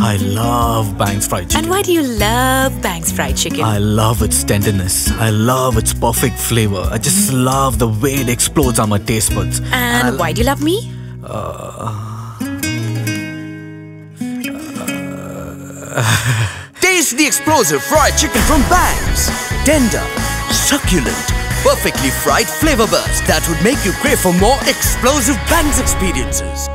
I love Bangs fried chicken. And why do you love Bangs' fried chicken? I love its tenderness. I love its perfect flavor. I just love the way it explodes on my taste buds. and I- why do you love me? Uh, uh. Taste the explosive fried chicken from Bangs. Tender, succulent, perfectly fried flavor burst that would make you crave for more explosive Bangs experiences.